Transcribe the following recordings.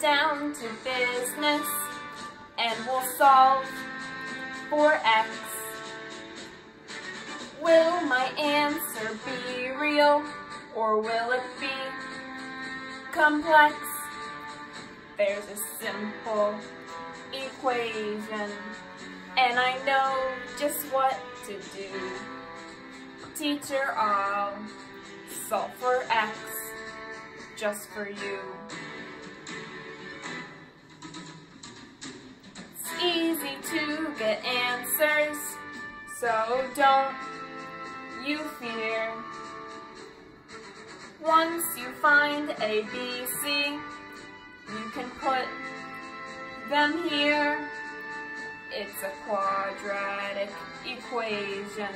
down to business and we'll solve for x. Will my answer be real or will it be complex? There's a simple equation and I know just what to do. Teacher, I'll solve for x just for you. Answers, so don't you fear. Once you find A, B, C, you can put them here. It's a quadratic equation,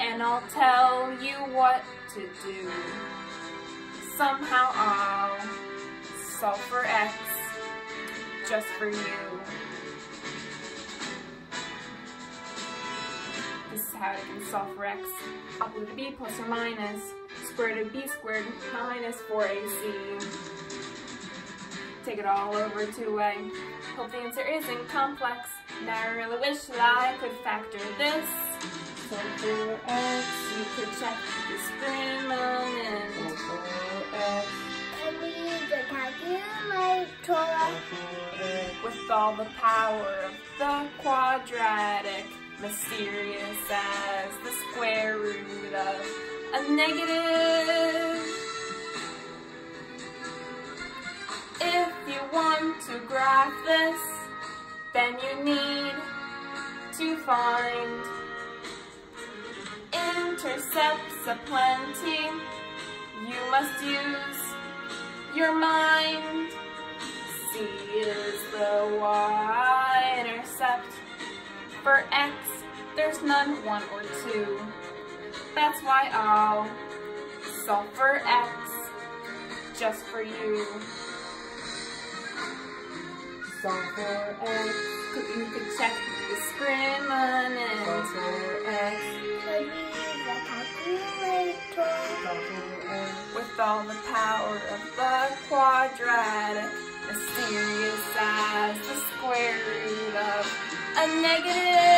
and I'll tell you what to do. Somehow I'll solve for x just for you. This is how I can solve for x. I'll put b plus or minus square root of b squared minus 4ac. Take it all over to a. Hope the answer isn't complex. Now I really wish that I could factor this. So for x, you could check the discriminant. And we use the calculator. With all the power of the quadratic, mysterious as the square root of a negative. If you want to graph this, then you need to find intercepts aplenty. You must use your mind. C is the y-intercept. For x, there's none, 1 or 2. That's why I'll solve for x just for you. Solve for x. You could check the discriminant. Solve for x. And we use the calculator. Solve for x. with all the power of the quadratic, mysterious as the square root of negative.